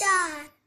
star.